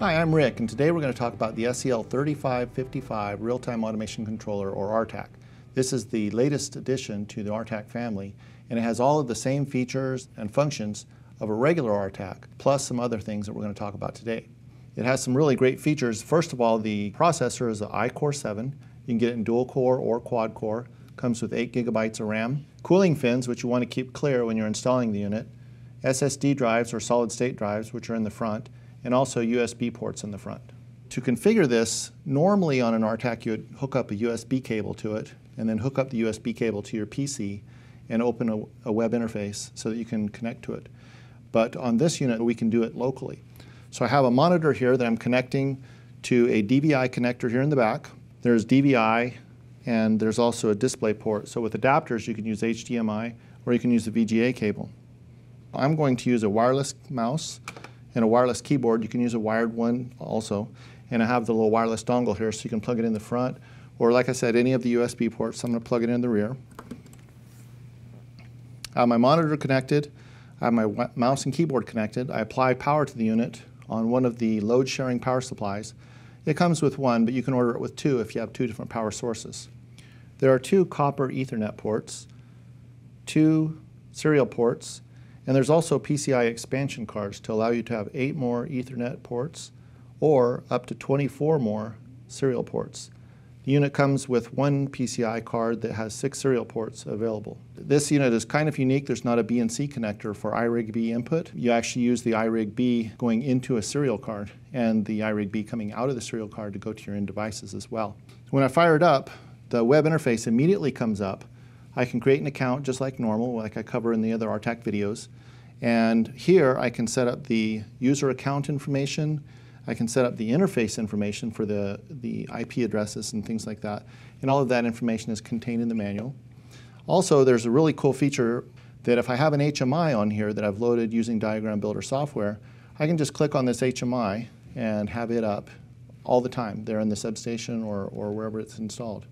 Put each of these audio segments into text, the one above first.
Hi, I'm Rick, and today we're going to talk about the SEL3555 Real-Time Automation Controller, or RTAC. This is the latest addition to the RTAC family, and it has all of the same features and functions of a regular RTAC, plus some other things that we're going to talk about today. It has some really great features. First of all, the processor is an iCore 7. You can get it in dual core or quad core. Comes with 8 gigabytes of RAM. Cooling fins, which you want to keep clear when you're installing the unit. SSD drives or solid state drives, which are in the front, and also USB ports in the front. To configure this, normally on an RTAC you would hook up a USB cable to it and then hook up the USB cable to your PC and open a, a web interface so that you can connect to it. But on this unit, we can do it locally. So I have a monitor here that I'm connecting to a DVI connector here in the back. There's DVI and there's also a display port. So with adapters, you can use HDMI or you can use the VGA cable. I'm going to use a wireless mouse and a wireless keyboard. You can use a wired one also. And I have the little wireless dongle here so you can plug it in the front or like I said, any of the USB ports. I'm going to plug it in the rear. I have my monitor connected. I have my mouse and keyboard connected. I apply power to the unit on one of the load sharing power supplies. It comes with one, but you can order it with two if you have two different power sources. There are two copper Ethernet ports, two serial ports, and there's also PCI expansion cards to allow you to have eight more Ethernet ports or up to 24 more serial ports. The unit comes with one PCI card that has six serial ports available. This unit is kind of unique. There's not a BNC connector for IRIG-B input. You actually use the IRIG-B going into a serial card and the IRIG-B coming out of the serial card to go to your end devices as well. When I fire it up, the web interface immediately comes up. I can create an account just like normal, like I cover in the other RTAC videos. And here I can set up the user account information, I can set up the interface information for the, the IP addresses and things like that. And all of that information is contained in the manual. Also, there's a really cool feature that if I have an HMI on here that I've loaded using Diagram Builder software, I can just click on this HMI and have it up all the time. There in the substation or, or wherever it's installed.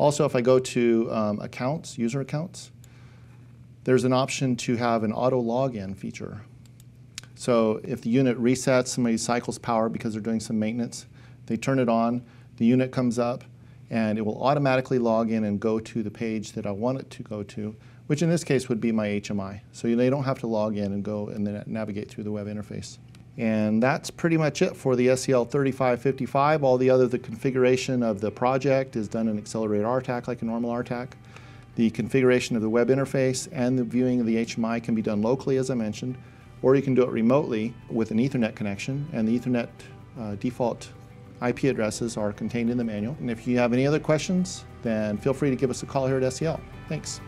Also, if I go to um, accounts, user accounts, there's an option to have an auto login feature so if the unit resets, somebody cycles power because they're doing some maintenance, they turn it on, the unit comes up, and it will automatically log in and go to the page that I want it to go to, which in this case would be my HMI. So you they don't have to log in and go and then navigate through the web interface. And that's pretty much it for the SEL3555. All the other, the configuration of the project is done in ACSELERATOR RTAC like a normal RTAC. The configuration of the web interface and the viewing of the HMI can be done locally, as I mentioned or you can do it remotely with an Ethernet connection, and the Ethernet uh, default IP addresses are contained in the manual. And if you have any other questions, then feel free to give us a call here at SEL. Thanks.